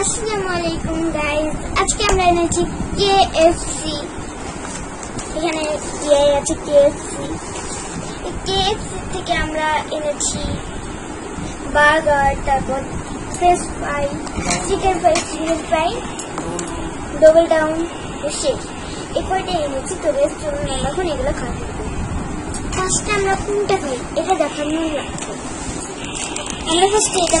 আসসালামু আলাইকুম গাইস আজকে আমরা এনেছি কেএফসি এখানে ইয়ে আছে কেএফসি কেএফসি থেকে আমরা এনেছি বার্গার, তারপর fresh fry chicken fry chicken fry double down shake এই কয়টা এনেছি তো রেস্ট চলুন আমরা এখন এগুলো খাব ফার্স্টে আমরা কোনটা খাই? এটা দেখানো লাগবে আমরা ফার্স্টে এটা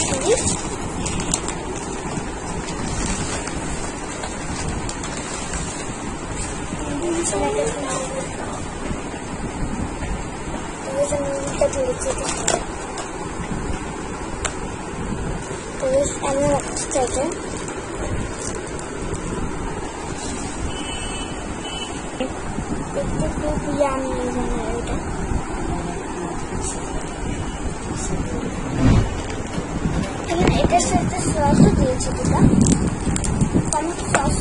খাই Terus enak saja. Itu tuh yummy banget এটা এখানে এটার সাথে সসও দিয়েছে দুটা টমেটো সস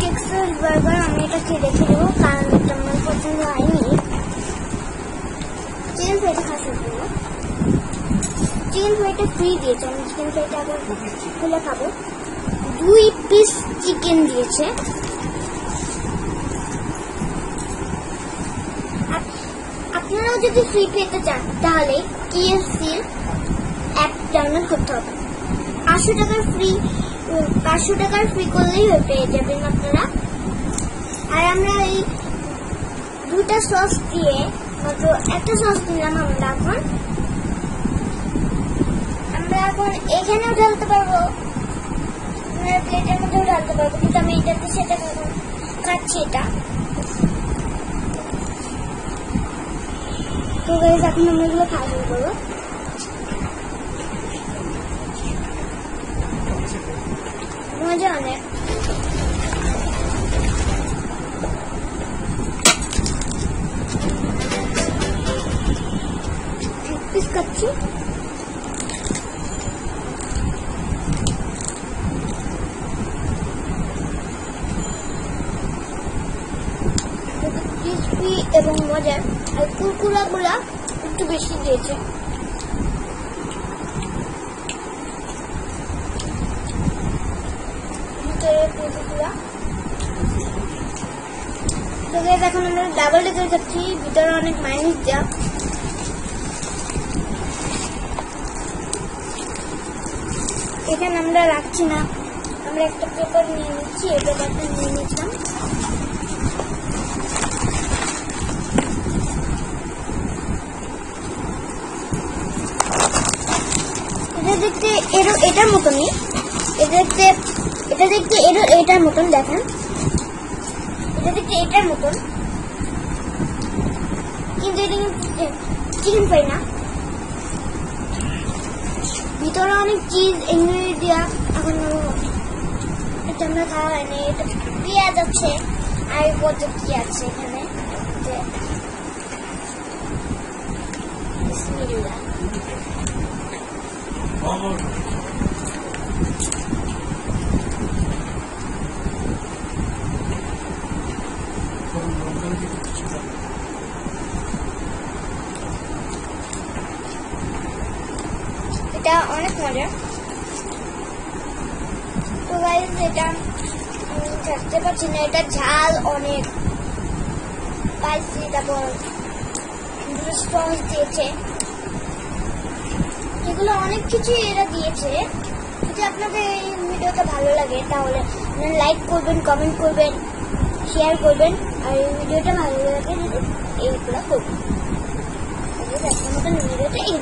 কেকসের বার্গার আমি এটা খেয়ে দেখে দেবো, কারণ এটা আমার পছন্দ হয়নি। চিকেন ফ্রাইটা খাওয়া শুরু চিকেন ফ্রাইটা ফ্রি দিয়েছে, আমি চিকেন ফ্রাইটা আবার খুলে খাব। দুই পিস চিকেন দিয়েছে। আপ- আপনারাও যদি ফ্রি পেতে চান, তাহলে কেএফসির অ্যাপ ডাউনলোড করতে হবে। পাঁচশো টাকার ফ্রি পাঁচশো টাকার ফ্রি করলেই পেয়ে যাবেন আপনারা। আর আমরা এই দুটা সস দিয়ে মাত্র একটা সস দিলাম আমরা এখন। আমরা এখন এখানেও ঢালতে পারব। প্লেটের মধ্যেও ঢালতে পারব, কিন্তু আমি এটাতে সেটা খাচ্ছি এটা। তো গাইজ আমরা এগুলো খাওয়া করব। মজা এবং মজার আর কুরকুরা গুলা একটু বেশি দিয়েছে তো guys, এখন আমরা ডাবল ডেকার খাচ্ছি ভিতরে অনেক মাইনিস দেওয়া এখানে আমরা রাখছি না। আমরা একটা পেপার নিয়ে নিচ্ছি এই পেপারটা নিয়ে নিচ্ছিলাম। এটা দেখতে এটার মতনই। এটা দেখতে এটা দেখতে এর এটার মতন দেখেন। এটা দেখতে এটার মতন। কিন্তু এটা চিকেন ফ্রাই না। ভিতরে অনেক চিজ এগুলো এখন খাওয়া আর কি আছে এখানে এটা অনেক মজা। তো গাইজ এটা থাকতে পারছি না। এটা ঝাল অনেক। স্পাইসি তারপর সস দিয়েছে। এগুলো অনেক কিছু এরা দিয়েছে। যদি আপনাদের এই ভিডিওটা ভালো লাগে, তাহলে লাইক করবেন কমেন্ট করবেন শেয়ার করবেন। আর এই ভিডিওটা ভালো লাগে এইগুলো করবেন। মতন ভিডিওটা এই